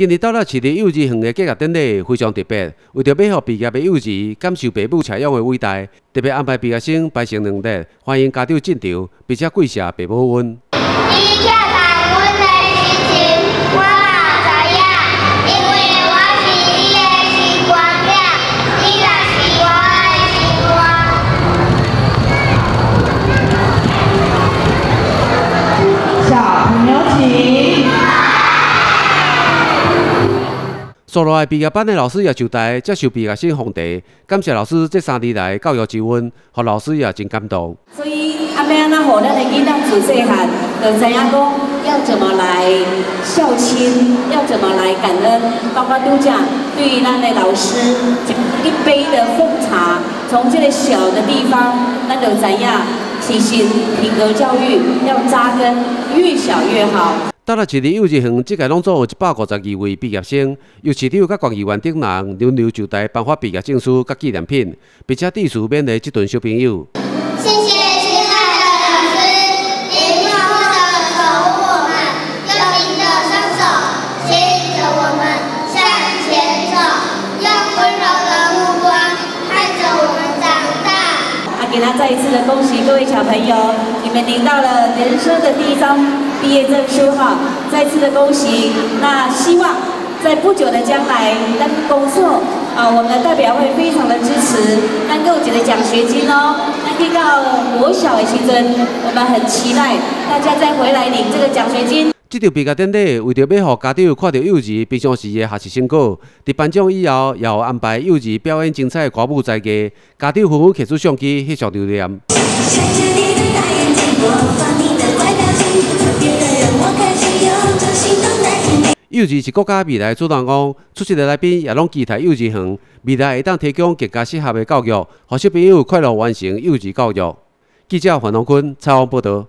今日到了市立幼稚园的结业典礼非常特别，为着要让毕业的幼儿感受父母采养的伟大，特别安排毕业生排成两列，欢迎家长进场，并且跪谢父母恩。所来毕业班的老师也就台接受毕业生奉茶，感谢老师这三年来教育之恩，和老师也真感动。所以阿妹安那好，咱的囡仔自细汉就知影讲要怎么来孝亲，要怎么来感恩，包括都讲对于咱的老师一杯的奉茶，从这个小的地方，咱就知影提醒品格教育要扎根，越小越好。到了市立幼儿园，即届拢总有一百五十二位毕业生，由市长甲管理员等人轮流就台颁发毕业证书甲纪念品，并且地处勉励即群小朋友。谢谢给他再一次的恭喜各位小朋友，你们领到了人生的第一张。毕业证书哈，再次的恭喜。那希望在不久的将来，那工作啊，我们的代表会非常的支持。那够几的奖学金哦，那可以到国小的时阵，我们很期待大家再回来领这个奖学金。这场毕业典礼为着要让家长看到幼儿平常时的学习成果，在颁奖以后，也有安排幼儿表演精彩的歌舞才艺，家长纷纷摕出相机翕相留念。幼儿是国家未来主人翁，出席的来宾也拢期待幼稚园未来会当提供更加适合的教育，让小朋友快乐完成幼稚教育。记者黄龙坤采访报道。